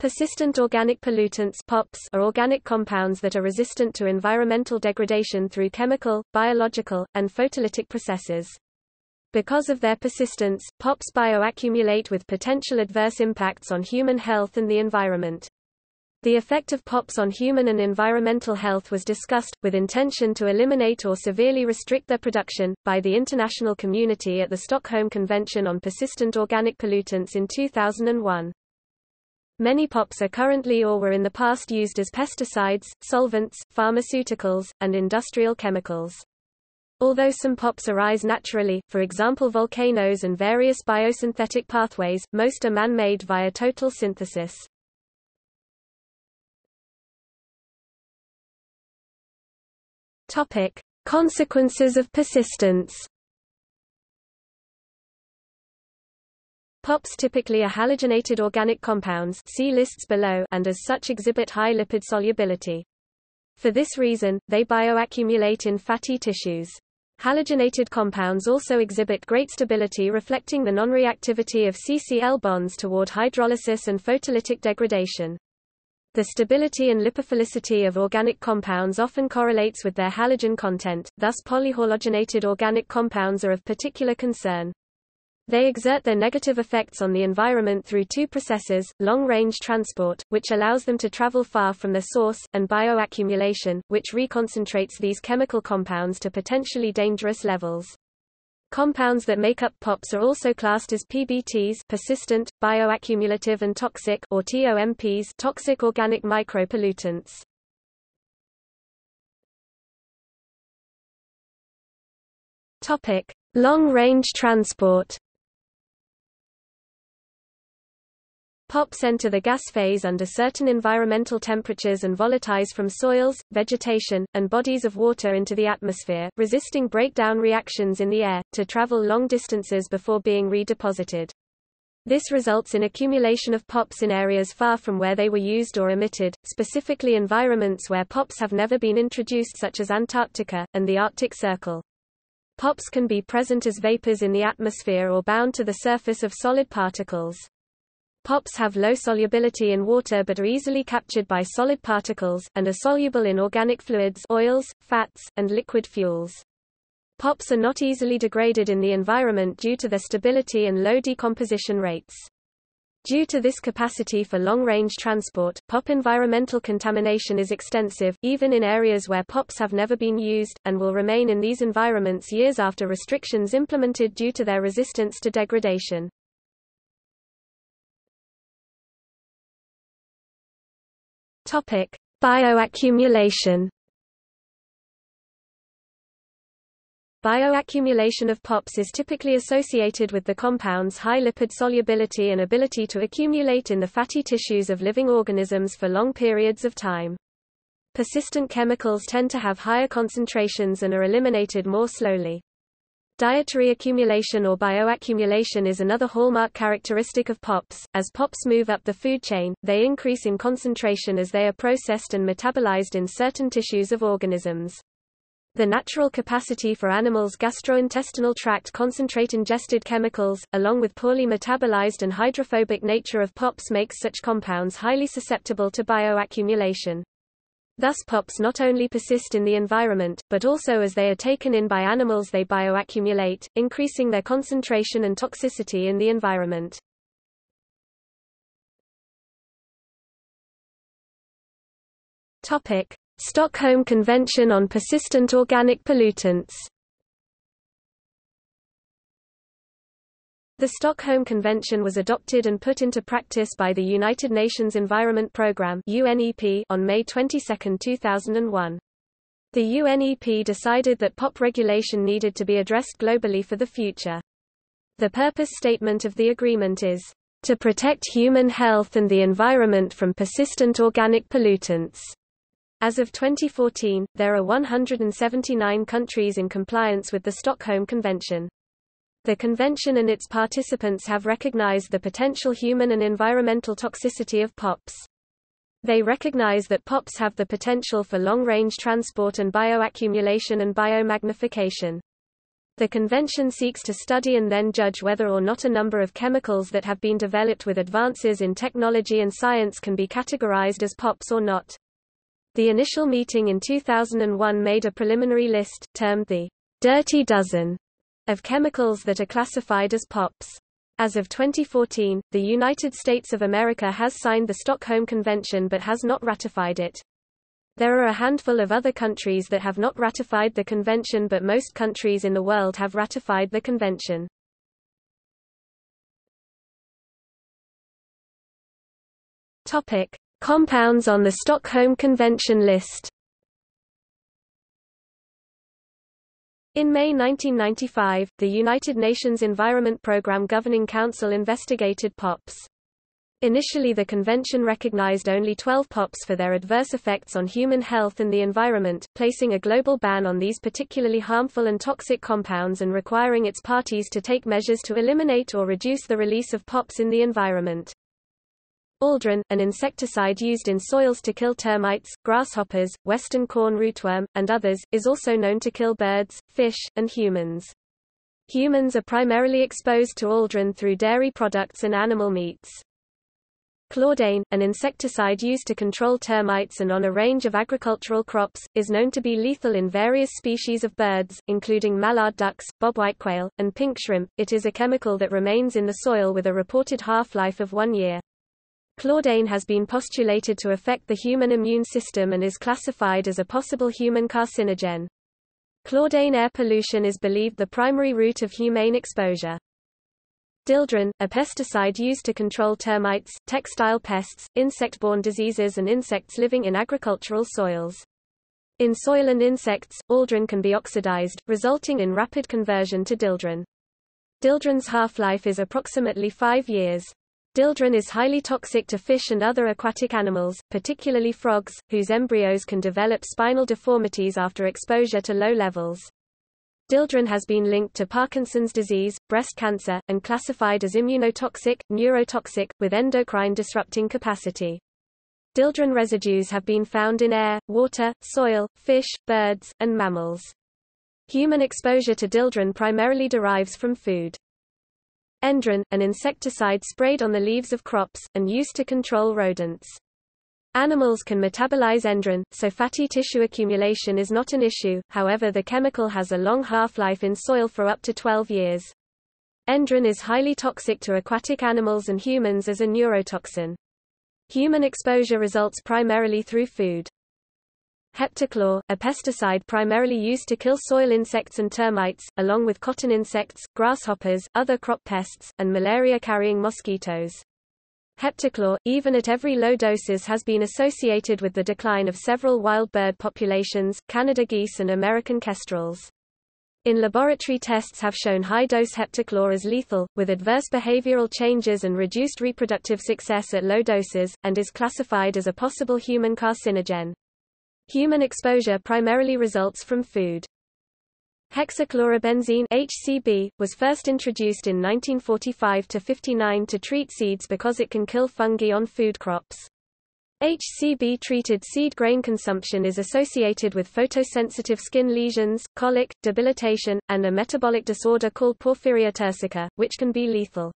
Persistent organic pollutants POPs are organic compounds that are resistant to environmental degradation through chemical, biological, and photolytic processes. Because of their persistence, POPs bioaccumulate with potential adverse impacts on human health and the environment. The effect of POPs on human and environmental health was discussed, with intention to eliminate or severely restrict their production, by the international community at the Stockholm Convention on Persistent Organic Pollutants in 2001. Many POPs are currently or were in the past used as pesticides, solvents, pharmaceuticals, and industrial chemicals. Although some POPs arise naturally, for example volcanoes and various biosynthetic pathways, most are man-made via total synthesis. Topic: Consequences of persistence. POPs typically are halogenated organic compounds see lists below and as such exhibit high lipid solubility. For this reason, they bioaccumulate in fatty tissues. Halogenated compounds also exhibit great stability reflecting the non-reactivity of CCl bonds toward hydrolysis and photolytic degradation. The stability and lipophilicity of organic compounds often correlates with their halogen content, thus polyhalogenated organic compounds are of particular concern. They exert their negative effects on the environment through two processes, long-range transport, which allows them to travel far from their source, and bioaccumulation, which reconcentrates these chemical compounds to potentially dangerous levels. Compounds that make up POPs are also classed as PBTs persistent, bioaccumulative and toxic or TOMPs toxic organic micropollutants. Topic: Long-range transport POPs enter the gas phase under certain environmental temperatures and volatilize from soils, vegetation, and bodies of water into the atmosphere, resisting breakdown reactions in the air, to travel long distances before being redeposited. This results in accumulation of POPs in areas far from where they were used or emitted, specifically environments where POPs have never been introduced such as Antarctica, and the Arctic Circle. POPs can be present as vapors in the atmosphere or bound to the surface of solid particles. POPs have low solubility in water but are easily captured by solid particles, and are soluble in organic fluids oils, fats, and liquid fuels. POPs are not easily degraded in the environment due to their stability and low decomposition rates. Due to this capacity for long-range transport, POP environmental contamination is extensive, even in areas where POPs have never been used, and will remain in these environments years after restrictions implemented due to their resistance to degradation. Topic: Bioaccumulation. Bioaccumulation of POPs is typically associated with the compound's high lipid solubility and ability to accumulate in the fatty tissues of living organisms for long periods of time. Persistent chemicals tend to have higher concentrations and are eliminated more slowly. Dietary accumulation or bioaccumulation is another hallmark characteristic of POPs. As POPs move up the food chain, they increase in concentration as they are processed and metabolized in certain tissues of organisms. The natural capacity for animals' gastrointestinal tract concentrate ingested chemicals, along with poorly metabolized and hydrophobic nature of POPs makes such compounds highly susceptible to bioaccumulation. Thus POPs not only persist in the environment, but also as they are taken in by animals they bioaccumulate, increasing their concentration and toxicity in the environment. Topic: Stockholm Convention on Persistent Organic Pollutants The Stockholm Convention was adopted and put into practice by the United Nations Environment Programme (UNEP) on May 22, 2001. The UNEP decided that POP regulation needed to be addressed globally for the future. The purpose statement of the agreement is to protect human health and the environment from persistent organic pollutants. As of 2014, there are 179 countries in compliance with the Stockholm Convention. The convention and its participants have recognized the potential human and environmental toxicity of POPs. They recognize that POPs have the potential for long-range transport and bioaccumulation and biomagnification. The convention seeks to study and then judge whether or not a number of chemicals that have been developed with advances in technology and science can be categorized as POPs or not. The initial meeting in 2001 made a preliminary list, termed the Dirty Dozen, of chemicals that are classified as POPs. As of 2014, the United States of America has signed the Stockholm Convention but has not ratified it. There are a handful of other countries that have not ratified the convention but most countries in the world have ratified the convention. Topic: Compounds on the Stockholm Convention list. In May 1995, the United Nations Environment Programme Governing Council investigated POPs. Initially the convention recognized only 12 POPs for their adverse effects on human health and the environment, placing a global ban on these particularly harmful and toxic compounds and requiring its parties to take measures to eliminate or reduce the release of POPs in the environment. Aldrin, an insecticide used in soils to kill termites, grasshoppers, western corn rootworm, and others, is also known to kill birds, fish, and humans. Humans are primarily exposed to aldrin through dairy products and animal meats. Chlordane, an insecticide used to control termites and on a range of agricultural crops, is known to be lethal in various species of birds, including mallard ducks, bobwhite quail, and pink shrimp. It is a chemical that remains in the soil with a reported half-life of one year. Chlordane has been postulated to affect the human immune system and is classified as a possible human carcinogen. Chlordane air pollution is believed the primary route of humane exposure. Dieldrin, a pesticide used to control termites, textile pests, insect-borne diseases and insects living in agricultural soils. In soil and insects, aldrin can be oxidized, resulting in rapid conversion to dieldrin. Dieldrin's half-life is approximately 5 years. Dieldrin is highly toxic to fish and other aquatic animals, particularly frogs, whose embryos can develop spinal deformities after exposure to low levels. Dieldrin has been linked to Parkinson's disease, breast cancer, and classified as immunotoxic, neurotoxic, with endocrine disrupting capacity. Dieldrin residues have been found in air, water, soil, fish, birds, and mammals. Human exposure to dieldrin primarily derives from food. Endrin, an insecticide sprayed on the leaves of crops, and used to control rodents. Animals can metabolize endrin, so fatty tissue accumulation is not an issue, however the chemical has a long half-life in soil for up to 12 years. Endrin is highly toxic to aquatic animals and humans as a neurotoxin. Human exposure results primarily through food. Heptachlor, a pesticide primarily used to kill soil insects and termites, along with cotton insects, grasshoppers, other crop pests, and malaria-carrying mosquitoes. Heptachlor, even at every low doses has been associated with the decline of several wild bird populations, Canada geese and American kestrels. In laboratory tests have shown high-dose heptachlor as lethal, with adverse behavioral changes and reduced reproductive success at low doses, and is classified as a possible human carcinogen. Human exposure primarily results from food. Hexachlorobenzene HCB, was first introduced in 1945–59 to treat seeds because it can kill fungi on food crops. HCB-treated seed grain consumption is associated with photosensitive skin lesions, colic, debilitation, and a metabolic disorder called porphyria turcica, which can be lethal.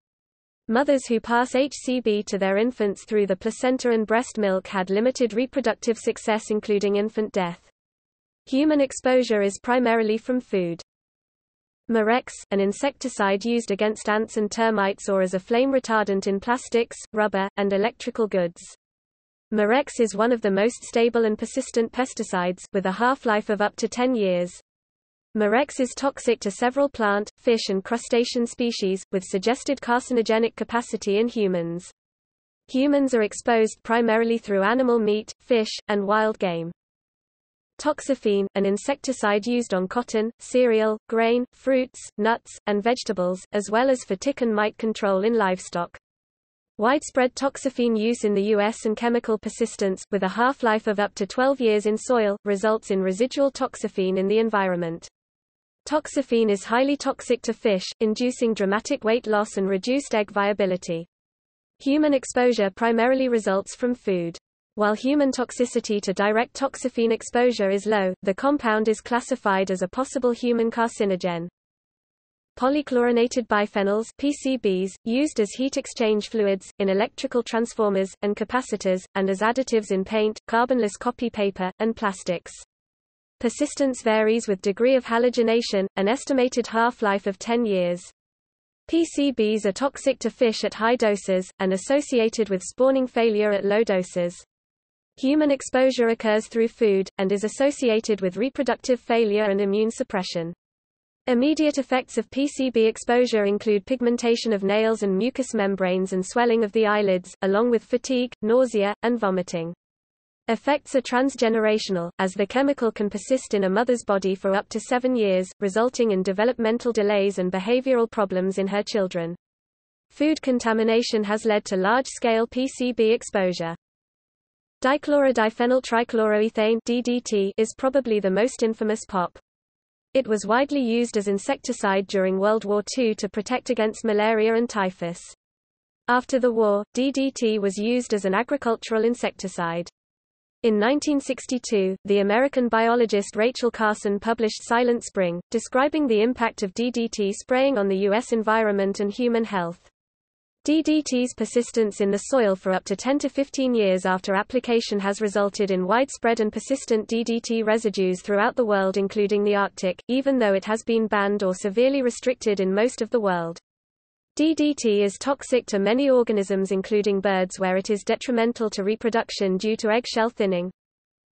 Mothers who pass HCB to their infants through the placenta and breast milk had limited reproductive success including infant death. Human exposure is primarily from food. Mirex, an insecticide used against ants and termites or as a flame retardant in plastics, rubber, and electrical goods. Mirex is one of the most stable and persistent pesticides, with a half-life of up to 10 years. Mirex is toxic to several plant, fish and crustacean species, with suggested carcinogenic capacity in humans. Humans are exposed primarily through animal meat, fish, and wild game. Toxaphene, an insecticide used on cotton, cereal, grain, fruits, nuts, and vegetables, as well as for tick and mite control in livestock. Widespread toxaphene use in the U.S. and chemical persistence, with a half-life of up to 12 years in soil, results in residual toxaphene in the environment. Toxaphene is highly toxic to fish, inducing dramatic weight loss and reduced egg viability. Human exposure primarily results from food. While human toxicity to direct toxaphene exposure is low, the compound is classified as a possible human carcinogen. Polychlorinated biphenyls PCBs, used as heat exchange fluids, in electrical transformers, and capacitors, and as additives in paint, carbonless copy paper, and plastics. Persistence varies with degree of halogenation, an estimated half-life of 10 years. PCBs are toxic to fish at high doses, and associated with spawning failure at low doses. Human exposure occurs through food, and is associated with reproductive failure and immune suppression. Immediate effects of PCB exposure include pigmentation of nails and mucous membranes and swelling of the eyelids, along with fatigue, nausea, and vomiting. Effects are transgenerational, as the chemical can persist in a mother's body for up to seven years, resulting in developmental delays and behavioral problems in her children. Food contamination has led to large-scale PCB exposure. Dichlorodiphenyl trichloroethane DDT is probably the most infamous POP. It was widely used as insecticide during World War II to protect against malaria and typhus. After the war, DDT was used as an agricultural insecticide. In 1962, the American biologist Rachel Carson published Silent Spring, describing the impact of DDT spraying on the U.S. environment and human health. DDT's persistence in the soil for up to 10 to 15 years after application has resulted in widespread and persistent DDT residues throughout the world including the Arctic, even though it has been banned or severely restricted in most of the world. DDT is toxic to many organisms including birds where it is detrimental to reproduction due to eggshell thinning.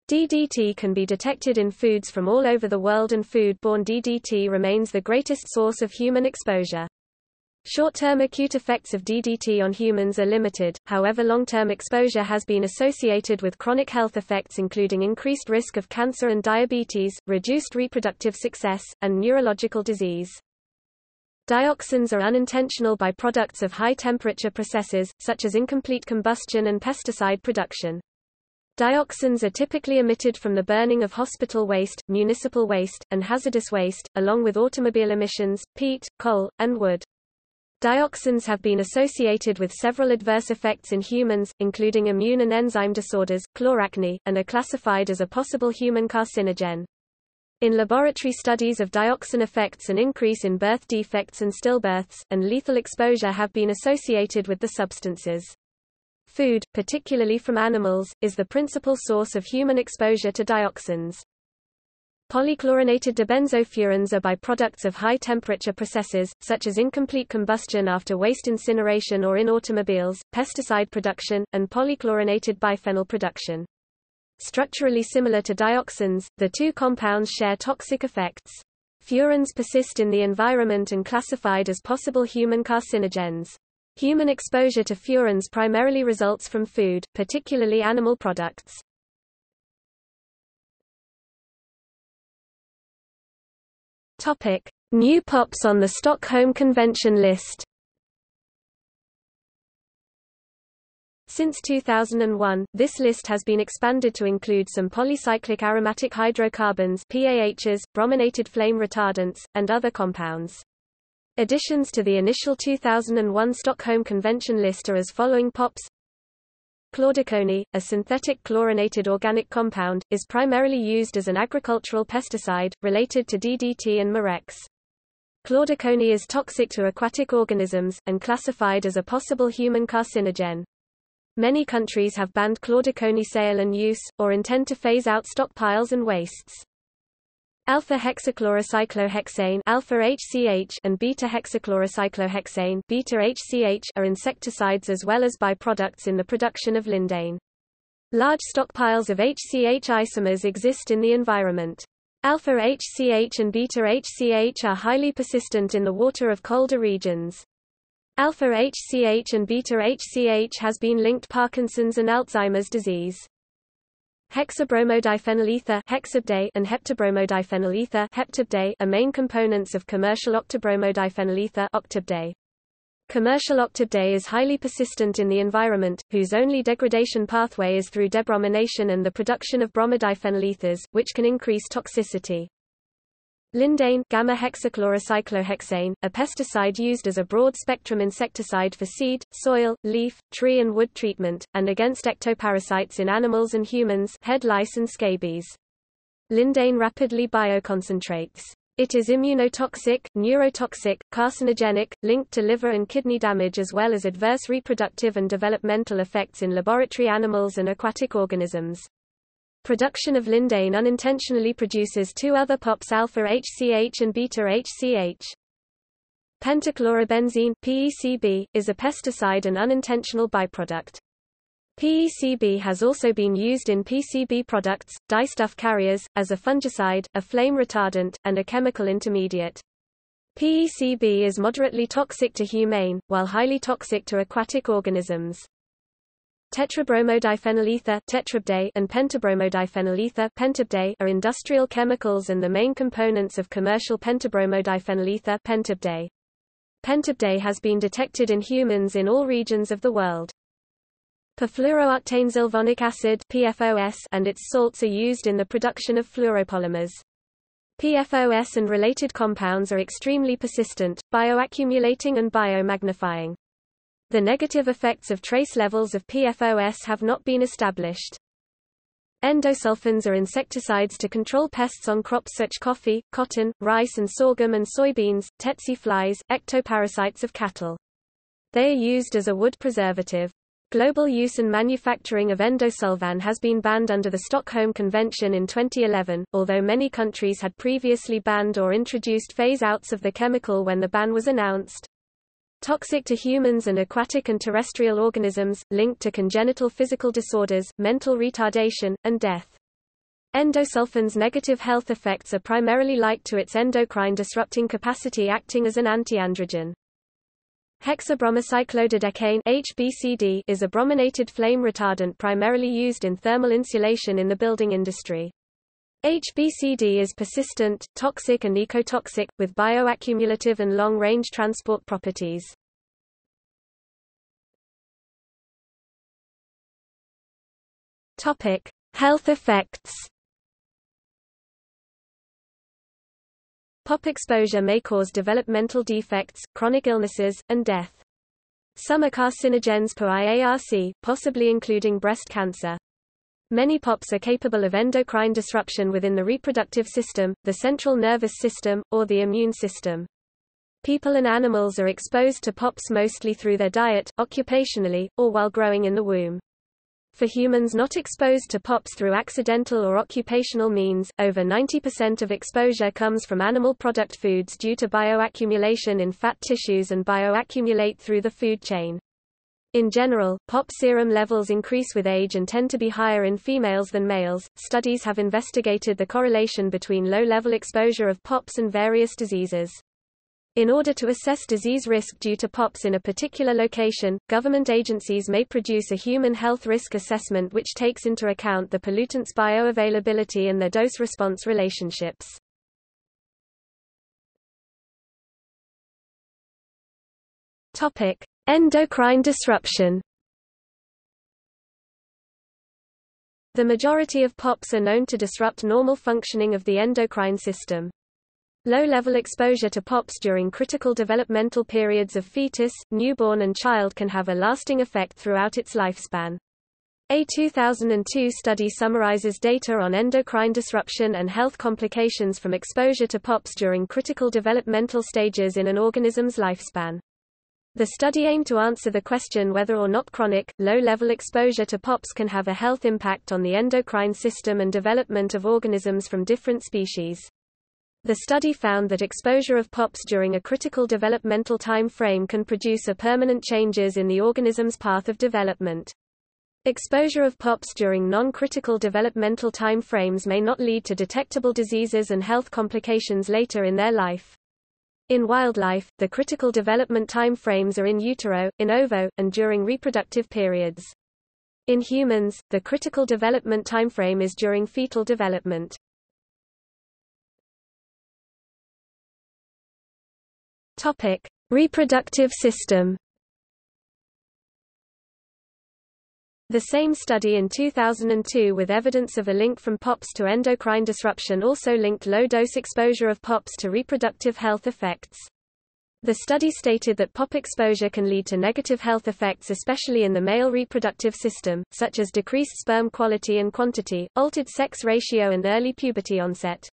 DDT can be detected in foods from all over the world and food-borne DDT remains the greatest source of human exposure. Short-term acute effects of DDT on humans are limited, however long-term exposure has been associated with chronic health effects including increased risk of cancer and diabetes, reduced reproductive success, and neurological disease. Dioxins are unintentional byproducts of high-temperature processes, such as incomplete combustion and pesticide production. Dioxins are typically emitted from the burning of hospital waste, municipal waste, and hazardous waste, along with automobile emissions, peat, coal, and wood. Dioxins have been associated with several adverse effects in humans, including immune and enzyme disorders, chloracne, and are classified as a possible human carcinogen. In laboratory studies of dioxin effects an increase in birth defects and stillbirths, and lethal exposure have been associated with the substances. Food, particularly from animals, is the principal source of human exposure to dioxins. Polychlorinated dibenzofurans are byproducts of high-temperature processes, such as incomplete combustion after waste incineration or in automobiles, pesticide production, and polychlorinated biphenyl production. Structurally similar to dioxins, the two compounds share toxic effects. Furans persist in the environment and classified as possible human carcinogens. Human exposure to furans primarily results from food, particularly animal products. Topic: New POPs on the Stockholm Convention list. Since 2001, this list has been expanded to include some polycyclic aromatic hydrocarbons PAHs, brominated flame retardants, and other compounds. Additions to the initial 2001 Stockholm Convention list are as following POPs Chlordecone, a synthetic chlorinated organic compound, is primarily used as an agricultural pesticide, related to DDT and Mirex. Chlordecone is toxic to aquatic organisms, and classified as a possible human carcinogen. Many countries have banned chlordecone sale and use, or intend to phase out stockpiles and wastes. Alpha-hexachlorocyclohexane alpha HCH and beta-hexachlorocyclohexane beta HCH are insecticides as well as byproducts in the production of lindane. Large stockpiles of HCH isomers exist in the environment. Alpha HCH and beta HCH are highly persistent in the water of colder regions. Alpha HCH and beta HCH has been linked Parkinson's and Alzheimer's disease. Hexabromodiphenyl ether and heptabromodiphenyl ether are main components of commercial octabromodiphenyl ether. Commercial octaBDE is highly persistent in the environment, whose only degradation pathway is through debromination and the production of bromodiphenyl ethers, which can increase toxicity. Lindane gamma-hexachlorocyclohexane, a pesticide used as a broad-spectrum insecticide for seed, soil, leaf, tree and wood treatment, and against ectoparasites in animals and humans head lice and scabies. Lindane rapidly bioconcentrates. It is immunotoxic, neurotoxic, carcinogenic, linked to liver and kidney damage as well as adverse reproductive and developmental effects in laboratory animals and aquatic organisms. Production of lindane unintentionally produces two other POPs alpha HCH and beta HCH. Pentachlorobenzene PECB, is a pesticide and unintentional byproduct. PECB has also been used in PCB products, dyestuff carriers, as a fungicide, a flame retardant, and a chemical intermediate. PECB is moderately toxic to humane, while highly toxic to aquatic organisms. Tetrabromodiphenyl ether and pentabromodiphenyl ether are industrial chemicals and the main components of commercial pentabromodiphenyl ether PentaBDE has been detected in humans in all regions of the world. Perfluorooctane sulfonic acid PFOS and its salts are used in the production of fluoropolymers. PFOS and related compounds are extremely persistent, bioaccumulating and biomagnifying. The negative effects of trace levels of PFOS have not been established. Endosulfans are insecticides to control pests on crops such coffee, cotton, rice and sorghum and soybeans, tsetse flies, ectoparasites of cattle. They are used as a wood preservative. Global use and manufacturing of endosulfan has been banned under the Stockholm Convention in 2011, although many countries had previously banned or introduced phase-outs of the chemical when the ban was announced. Toxic to humans and aquatic and terrestrial organisms, linked to congenital physical disorders, mental retardation, and death. Endosulfan's negative health effects are primarily linked to its endocrine disrupting capacity acting as an antiandrogen. Hexabromocyclododecane HBCD is a brominated flame retardant primarily used in thermal insulation in the building industry. HBCD is persistent, toxic and ecotoxic, with bioaccumulative and long-range transport properties. Topic: Health effects. POP exposure may cause developmental defects, chronic illnesses, and death. Some are carcinogens per IARC, possibly including breast cancer. Many POPs are capable of endocrine disruption within the reproductive system, the central nervous system, or the immune system. People and animals are exposed to POPs mostly through their diet, occupationally, or while growing in the womb. For humans not exposed to POPs through accidental or occupational means, over 90% of exposure comes from animal product foods due to bioaccumulation in fat tissues and bioaccumulate through the food chain. In general, POP serum levels increase with age and tend to be higher in females than males. Studies have investigated the correlation between low level exposure of POPs and various diseases. In order to assess disease risk due to POPs in a particular location, government agencies may produce a human health risk assessment which takes into account the pollutants' bioavailability and their dose-response relationships. Topic: Endocrine disruption. The majority of POPs are known to disrupt normal functioning of the endocrine system. Low-level exposure to POPs during critical developmental periods of fetus, newborn and child can have a lasting effect throughout its lifespan. A 2002 study summarizes data on endocrine disruption and health complications from exposure to POPs during critical developmental stages in an organism's lifespan. The study aimed to answer the question whether or not chronic, low-level exposure to POPs can have a health impact on the endocrine system and development of organisms from different species. The study found that exposure of POPs during a critical developmental time frame can produce a permanent changes in the organism's path of development. Exposure of POPs during non-critical developmental time frames may not lead to detectable diseases and health complications later in their life. In wildlife, the critical development time frames are in utero, in ovo, and during reproductive periods. In humans, the critical development timeframe is during fetal development. Topic: Reproductive system. The same study in 2002 with evidence of a link from POPs to endocrine disruption also linked low-dose exposure of POPs to reproductive health effects. The study stated that POP exposure can lead to negative health effects especially in the male reproductive system, such as decreased sperm quality and quantity, altered sex ratio and early puberty onset.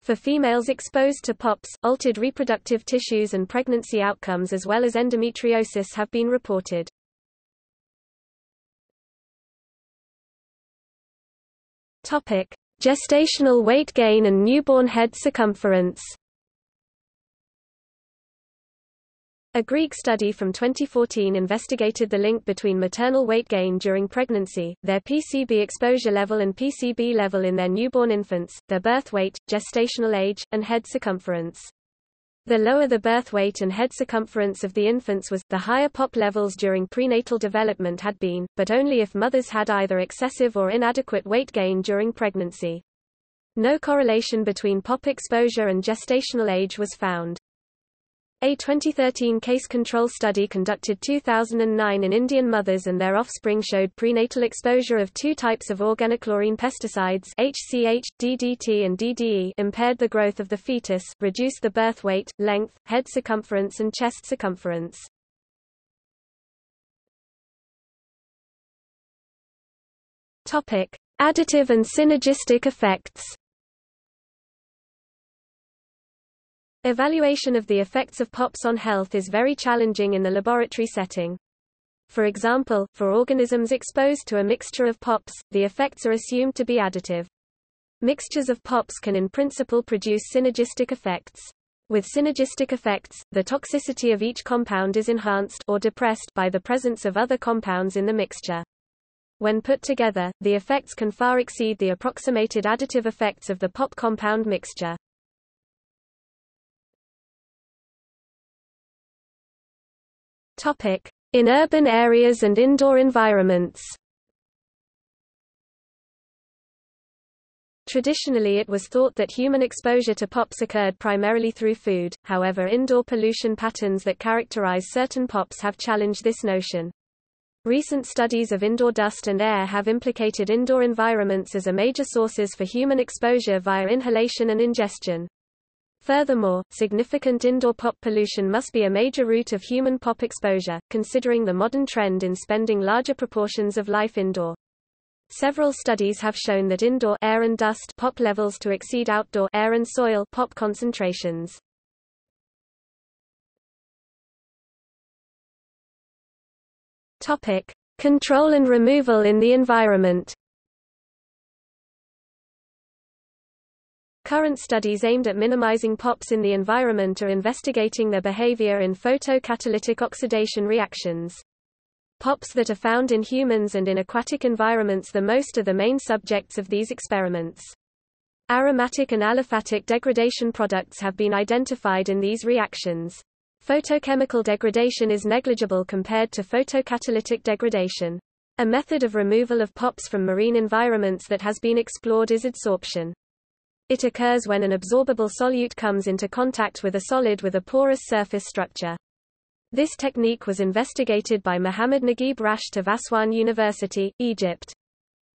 For females exposed to POPs, altered reproductive tissues and pregnancy outcomes as well as endometriosis have been reported. Topic: Gestational weight gain and newborn head circumference. A Greek study from 2014 investigated the link between maternal weight gain during pregnancy, their PCB exposure level and PCB level in their newborn infants, their birth weight, gestational age, and head circumference. The lower the birth weight and head circumference of the infants was, the higher POP levels during prenatal development had been, but only if mothers had either excessive or inadequate weight gain during pregnancy. No correlation between POP exposure and gestational age was found. A 2013 case control study conducted 2009 in Indian mothers and their offspring showed prenatal exposure of two types of organochlorine pesticides HCH, DDT and DDE impaired the growth of the fetus, reduced the birth weight, length, head circumference and chest circumference. Topic: Additive and synergistic effects. Evaluation of the effects of POPs on health is very challenging in the laboratory setting. For example, for organisms exposed to a mixture of POPs, the effects are assumed to be additive. Mixtures of POPs can in principle produce synergistic effects. With synergistic effects, the toxicity of each compound is enhanced or depressed by the presence of other compounds in the mixture. When put together, the effects can far exceed the approximated additive effects of the POP compound mixture. Topic: In urban areas and indoor environments. Traditionally it was thought that human exposure to POPs occurred primarily through food, however indoor pollution patterns that characterize certain POPs have challenged this notion. Recent studies of indoor dust and air have implicated indoor environments as a major sources for human exposure via inhalation and ingestion. Furthermore, significant indoor pop pollution must be a major route of human pop exposure, considering the modern trend in spending larger proportions of life indoor. Several studies have shown that indoor air and dust pop levels to exceed outdoor air and soil pop concentrations. Topic: Control and removal in the environment. Current studies aimed at minimizing POPs in the environment are investigating their behavior in photocatalytic oxidation reactions. POPs that are found in humans and in aquatic environments the most are the main subjects of these experiments. Aromatic and aliphatic degradation products have been identified in these reactions. Photochemical degradation is negligible compared to photocatalytic degradation. A method of removal of POPs from marine environments that has been explored is adsorption. It occurs when an absorbable solute comes into contact with a solid with a porous surface structure. This technique was investigated by Mohammad Naguib Rashed of Aswan University, Egypt.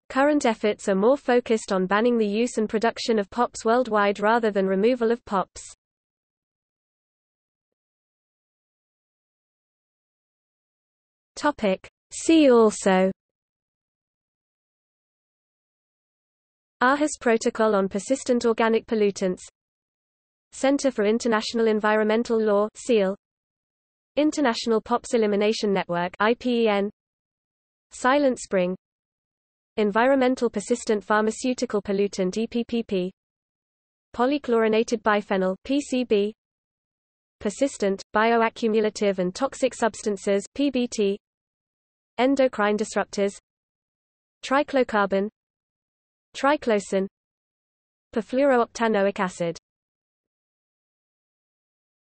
Current efforts are more focused on banning the use and production of POPs worldwide rather than removal of POPs. Topic. See also Aarhus Protocol on Persistent Organic Pollutants. Center for International Environmental Law CIEL. International POPs Elimination Network IPEN Silent Spring. Environmental Persistent Pharmaceutical Pollutant EPPP Polychlorinated biphenyl PCB Persistent, bioaccumulative and toxic substances PBT Endocrine disruptors. Triclocarban Triclosan perfluorooctanoic acid